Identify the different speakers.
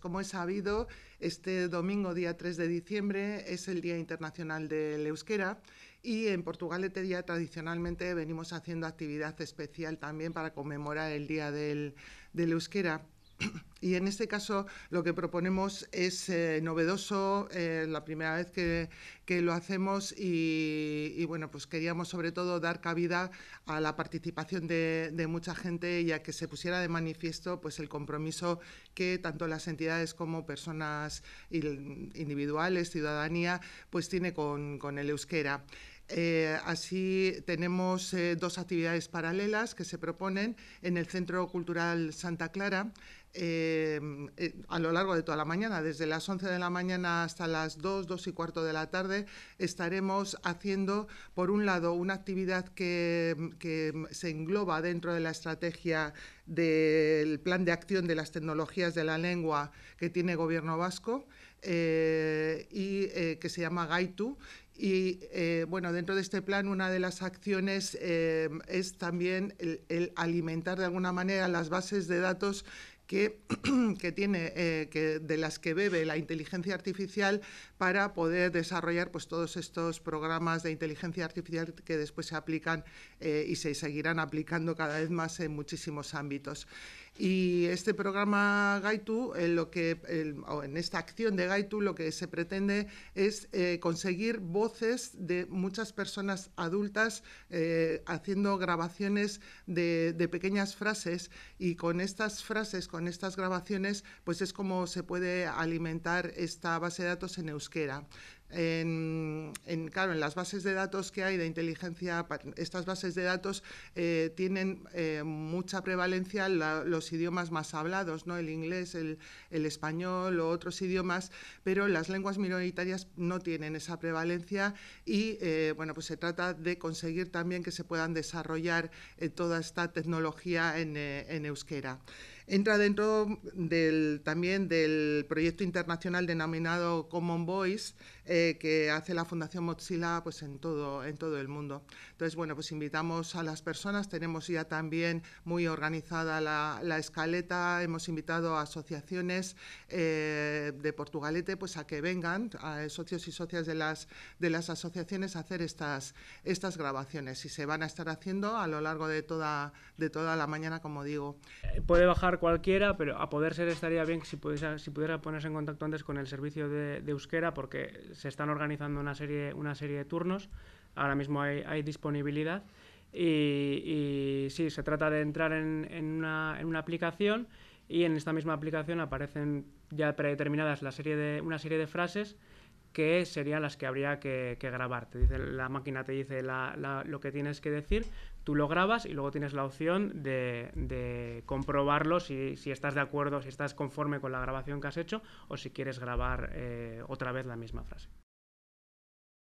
Speaker 1: Como es sabido, este domingo, día 3 de diciembre, es el Día Internacional del Euskera y en Portugalete ya tradicionalmente venimos haciendo actividad especial también para conmemorar el Día del, del Euskera. Y en este caso lo que proponemos es eh, novedoso, eh, la primera vez que, lo hacemos y, bueno, pues queríamos sobre todo dar cabida a la participación de, mucha gente y a que se pusiera de manifiesto pues el compromiso que tanto las entidades como personas individuales, ciudadanía, pues tiene con, con el euskera. Eh, así tenemos eh, dos actividades paralelas que se proponen en el Centro Cultural Santa Clara eh, a lo largo de toda la mañana, desde las 11 de la mañana hasta las 2, 2 y cuarto de la tarde, estaremos haciendo, por un lado, una actividad que, que se engloba dentro de la estrategia del Plan de Acción de las Tecnologías de la Lengua que tiene Gobierno Vasco que se llama Gaitu y eh, bueno, dentro de este plan una de las acciones eh, es también el, alimentar de alguna manera las bases de datos que, tiene, eh, que, de las que bebe la inteligencia artificial para poder desarrollar pues, todos estos programas de inteligencia artificial que después se aplican y se seguirán aplicando cada vez más en muchísimos ámbitos. Y este programa Gaitu, en, lo que, en esta acción de Gaitu, lo que se pretende es eh, conseguir voces de muchas personas adultas eh, haciendo grabaciones de, de, pequeñas frases y con estas frases, con estas grabaciones, pues es como se puede alimentar esta base de datos en euskera. En, claro, en las bases de datos que hay de inteligencia, estas bases de datos eh, tienen eh, mucha prevalencia los idiomas más hablados, ¿no? el inglés, el, español o otros idiomas, pero las lenguas minoritarias no tienen esa prevalencia y eh, bueno, pues se trata de conseguir también que se puedan desarrollar toda esta tecnología en, en euskera. Entra dentro del, también del proyecto internacional denominado Common Voice eh, que hace la Fundación Mozilla pues, en, todo, en todo el mundo. Entonces, bueno, pues invitamos a las personas, tenemos ya también muy organizada la, escaleta, hemos invitado a asociaciones eh, de Portugalete pues, a que vengan, a socios y socias de las, de las asociaciones a hacer estas, estas grabaciones y se van a estar haciendo a lo largo de toda, de toda la mañana, como digo.
Speaker 2: Puede bajar cualquiera, pero a poder ser estaría bien si pudiera, si pudiera ponerse en contacto antes con el servicio de, euskera, porque se están organizando una serie, una serie de turnos, ahora mismo hay, disponibilidad. Y, y, sí, se trata de entrar en, en, una, en, una, aplicación y en esta misma aplicación aparecen ya predeterminadas la serie de, una serie de frases que serían las que habría que, grabar. Te dice, la máquina te dice lo que tienes que decir, tú lo grabas y luego tienes la opción de, comprobarlo si, estás de acuerdo, si estás conforme con la grabación que has hecho o si quieres grabar eh, otra vez la misma frase.